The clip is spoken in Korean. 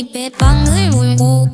입에 빵을 물고